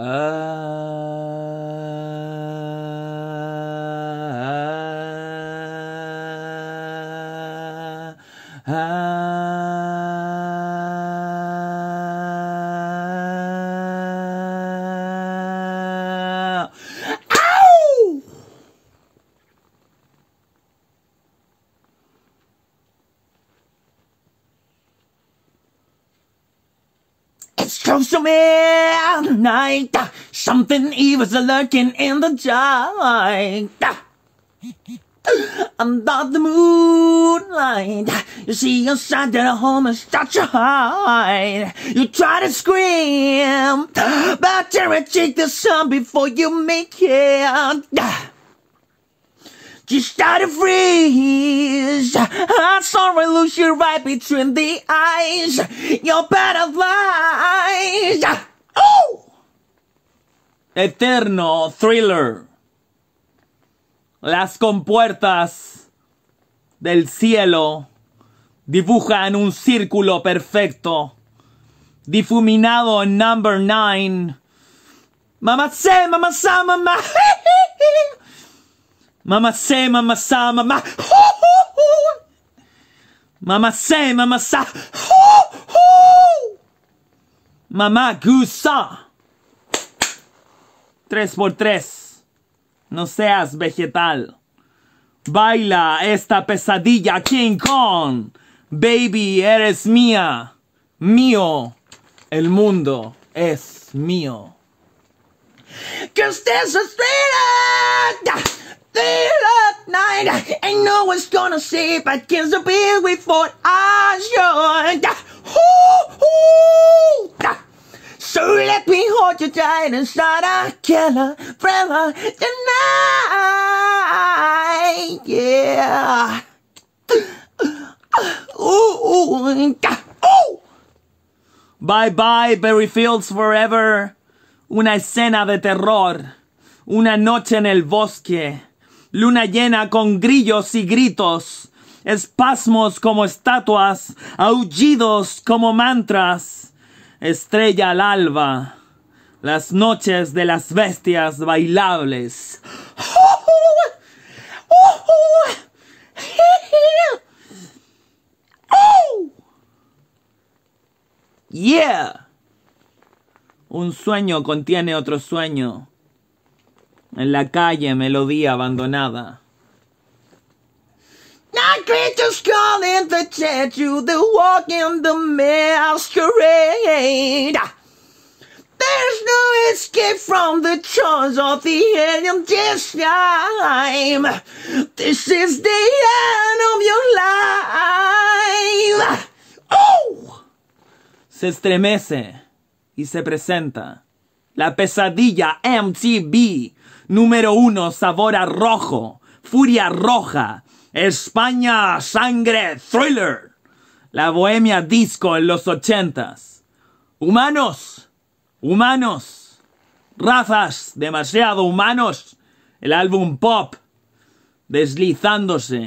Ah, ah. It's close to midnight. Something evil's lurking in the dark. Under the moonlight, you see your side at home and start to hide. You try to scream, but you reject the sun before you make it. You start to freeze. I saw a illusion right between the eyes. Your butterflies. Oh! Eterno thriller. Las compuertas del cielo dibujan un círculo perfecto, difuminado en number nine. Mamá sé, mamá sa, mamá. Mamá sé, mamá sa, mamá. Mamá sé, mamá sa. Mamá gusa. Tres por tres. No seas vegetal. Baila esta pesadilla King Kong. Baby, eres mía. Mío. El mundo es mío. Cause there's a thriller, thriller night. Ain't no one's gonna see but kids will be before I should. So let me hold you tight inside a killer thriller tonight. Yeah. Ooh, ooh. Bye bye, Berry Fields Forever. Una escena de terror. Una noche en el bosque. Luna llena con grillos y gritos. Espasmos como estatuas. Aullidos como mantras. Estrella al alba. Las noches de las bestias bailables. Yeah. Un sueño contiene otro sueño. En la calle, melodía abandonada. Night creatures calling the tattoo, the walk in the masquerade. There's no escape from the charms of the alien this time. This is the end of your life. Oh! Se estremece y se presenta la pesadilla MTV número uno sabor a rojo, furia roja, España sangre thriller, la bohemia disco en los ochentas, humanos, humanos, razas demasiado humanos, el álbum pop deslizándose